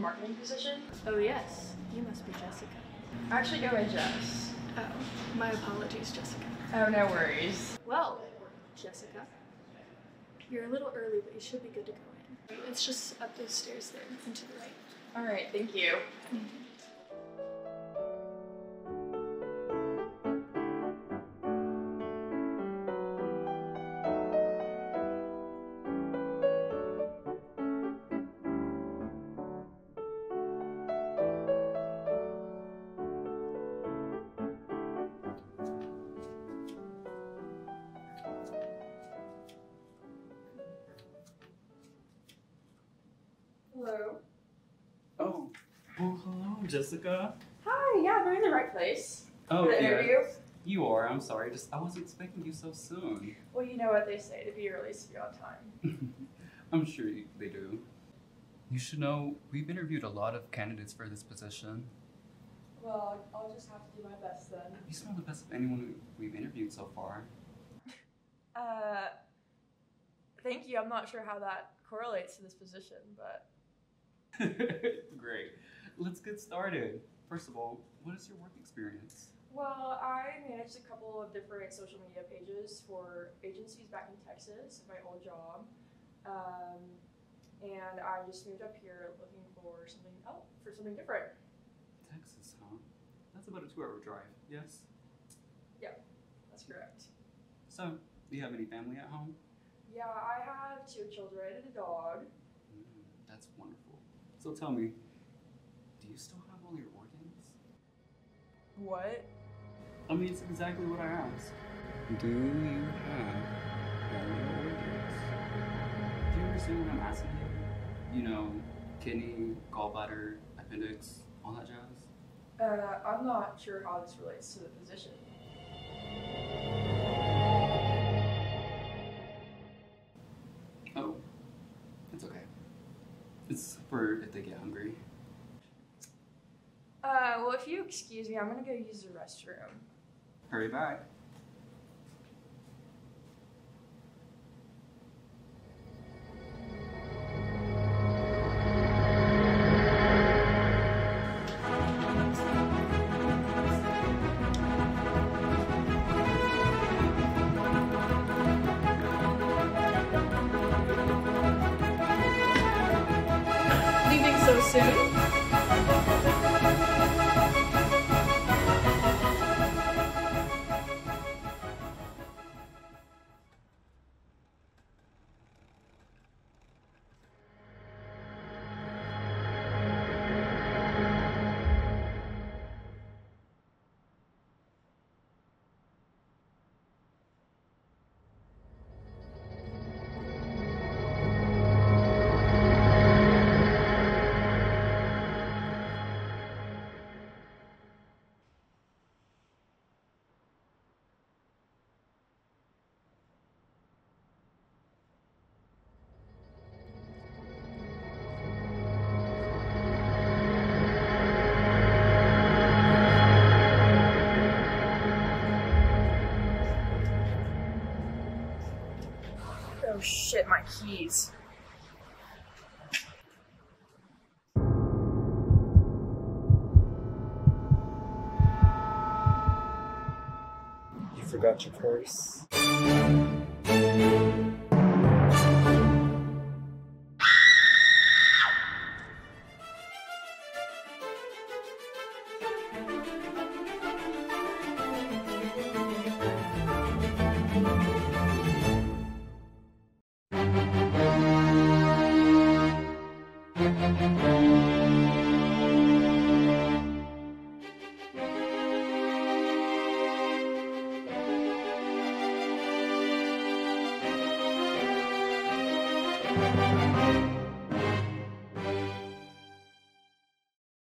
marketing position. Oh, yes. You must be Jessica. I actually go by Jess. Oh, my apologies, Jessica. Oh, no worries. Well, Jessica, you're a little early, but you should be good to go in. It's just up those stairs there and to the right. All right, thank you. Hello. Well, hello, Jessica. Hi. Yeah, I in the right place? Oh, For the yeah. interview? You are. I'm sorry. Just I wasn't expecting you so soon. Well, you know what they say: to be early is to be on time. I'm sure you, they do. You should know we've interviewed a lot of candidates for this position. Well, I'll just have to do my best then. You smell the best of anyone we've interviewed so far. Uh, thank you. I'm not sure how that correlates to this position, but Great. Let's get started. First of all, what is your work experience? well, I managed a couple of different social media pages for agencies back in Texas, my old job. Um, and I just moved up here looking for something else, for something different. Texas, huh? That's about a two-hour drive. Yes. Yeah, that's correct. So, do you have any family at home? Yeah, I have two children and a dog. Mm, that's wonderful. So tell me, do you still have all your organs? What? I mean, it's exactly what I asked. Do you have all your organs? Do you understand what I'm asking you? You know, kidney, gallbladder, appendix, all that jazz? Uh, I'm not sure how this relates to the position. Oh, it's okay. It's for if they get hungry. Well, if you excuse me, I'm gonna go use the restroom. Hurry back. Leaving so soon? Oh shit, my keys. You forgot your purse?